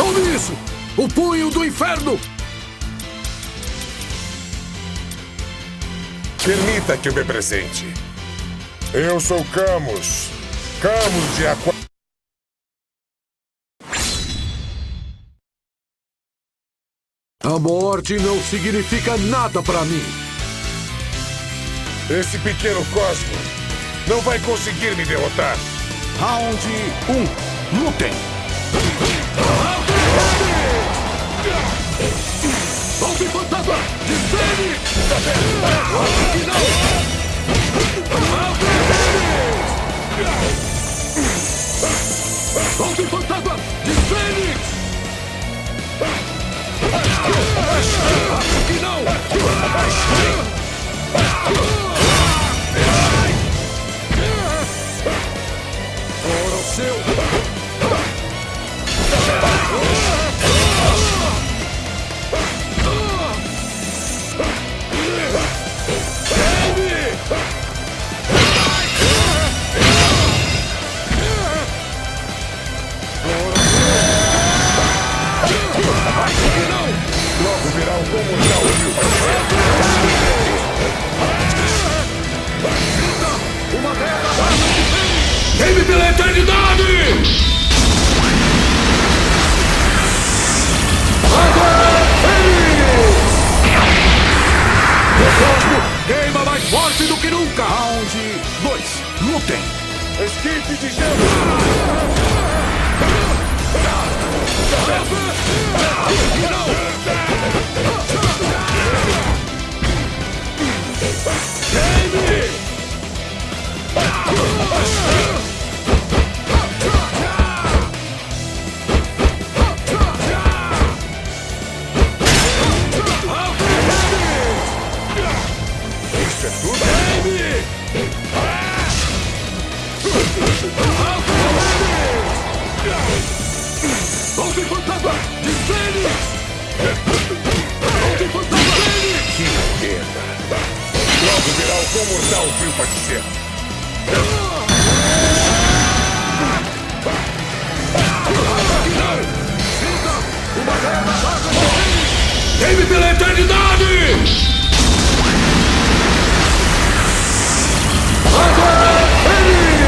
Ouve isso! O punho do inferno! Permita que eu me apresente. Eu sou Camus. Camus de Aqua... A morte não significa nada pra mim. Esse pequeno cosmo não vai conseguir me derrotar. Round 1. Um. Lutem! Golpe fantasma de Fênix! Que não! Golpe fantasma de Fênix! Que não! Ora o seu! Queime pela eternidade! Agora, cosmo queima mais forte do que nunca! Round 2. Lutem! Esquife de gelo! Virá o comortal fio paticeiro. Queime pela eternidade! Agora, Fênix!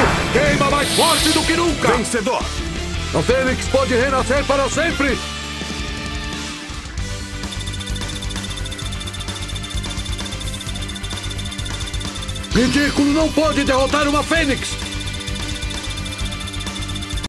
O queima mais forte do que nunca! Vencedor! A Fênix pode renascer para sempre! Ridículo não pode derrotar uma Fênix!